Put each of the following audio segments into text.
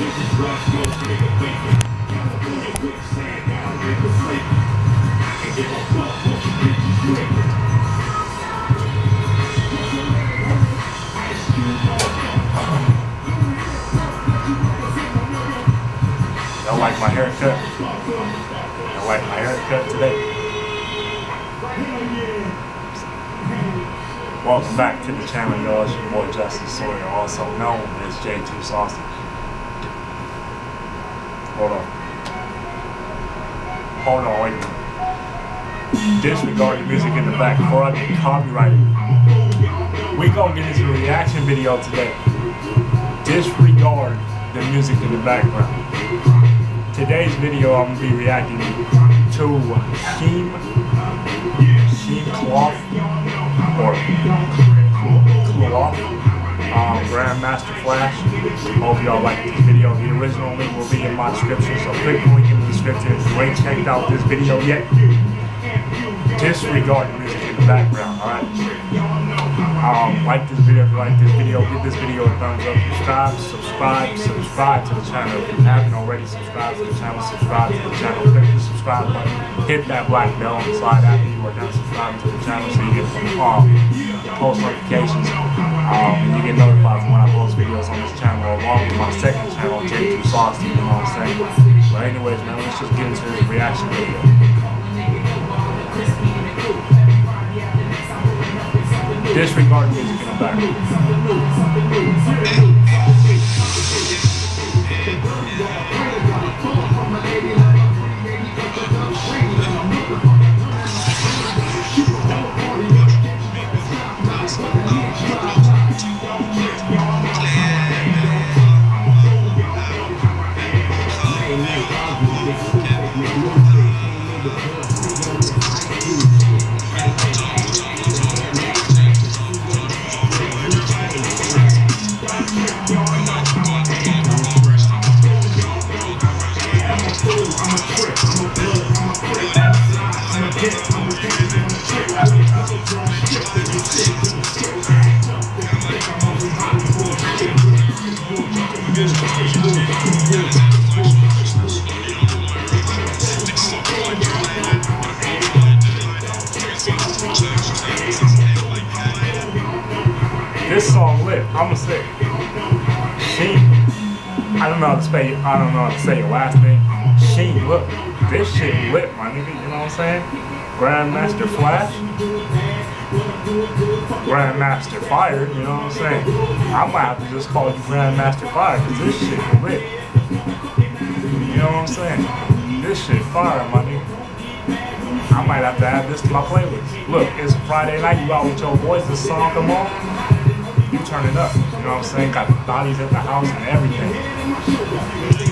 I Y'all like my haircut? Y'all like my haircut today? Welcome back to the channel, y'all. It's your boy Jesten Sawyer, also known as J Too Saucy. Hold on. Hold on, wait. Disregard the music in the back before I get copyrighted. We gonna get into a reaction video today. Disregard the music in the background. Today's video I'm gonna be reacting to Sheem Sheem Kluaf or Grandmaster Flash. Hope y'all like this video. The original link will be in my description, so click the link in the description if you ain't checked out this video yet. Disregard the music in the background, alright? Um, like this video if you like this video. Give this video a thumbs up. Subscribe, subscribe, subscribe to the channel. If you haven't already subscribed to the channel, subscribe to the channel. Click the subscribe button. Hit that black bell on the side after you are done subscribing to the channel so you get some um, post notifications. Um, and you get notified when I post videos on this channel along with my second channel, J2 Sauce, you know what I'm saying? But anyways, man, let's just get into this reaction video. Disregard music in the background. Yeah. This song lit. I'ma say Sheen. I don't know how to say I don't know how to say your last name. Sheen, look, this shit lit, my nigga, you know what I'm saying? Grandmaster Flash. Grandmaster Fire, you know what I'm saying? I might have to just call you Grandmaster Fire because this shit lit. You know what I'm saying? This shit fire, my nigga. I might have to add this to my playlist. Look, it's Friday night, you out with your boys, this song come on, you turn it up. You know what I'm saying? Got bodies at the house and everything.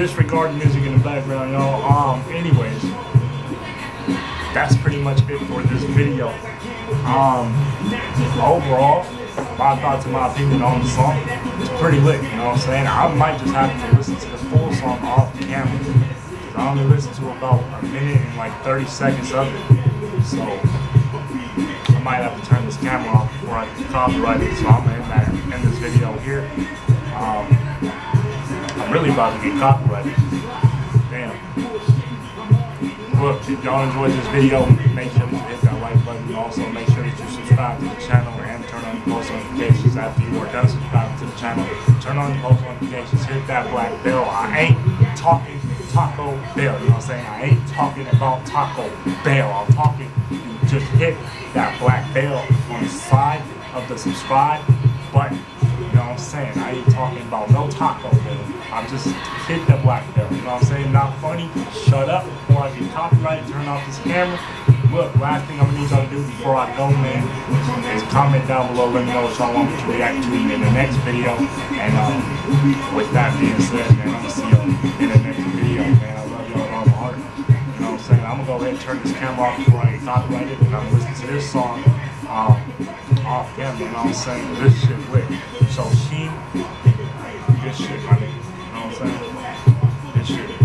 Disregard music in the background, y'all. Um, anyways, that's pretty much it for this video. Um, overall, my thoughts and my opinion on the song, it's pretty lit, you know what I'm saying? I might just have to listen to the full song off the camera. Cause I only listened to about a minute and like 30 seconds of it. So, I might have to turn this camera off before I get copyrighted. So I'm gonna end, this video here. Um, really about to get copyrighted. Damn. Look, if y'all enjoyed this video, make sure you hit that like button. Also make sure that you subscribe to the channel and turn on post notifications after you are done subscribing to the channel. Turn on the post notifications, hit that black bell. I ain't talking Taco Bell, you know what I'm saying? I ain't talking about Taco Bell. I'm talking, you just hit that black bell on the side of the subscribe button. You know what I'm saying? I ain't talking about no Taco Bell. I'm just hit the black belt. You know what I'm saying? Not funny. Shut up before I get copyrighted. Turn off this camera. Look, last thing I'm gonna need y'all to do before I go, man, is comment down below. Let me know what y'all want me to react to in the next video. And um, with that being said, man, I'm gonna see y'all in the next video, man. I love y'all with all my heart. You know what I'm saying? I'm gonna go ahead and turn this camera off before I get copyrighted, and I'm listening to this song um, off camera. You know what I'm saying? This shit lit. So she, this shit, my nigga.